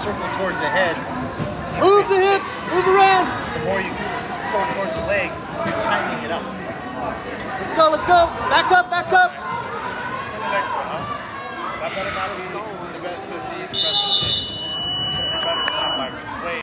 circle towards the head, Move the hips, move around. the more you go towards the leg, you're tightening it up. Let's go, let's go. Back up, back up. And the next one, huh? That better not be the best to.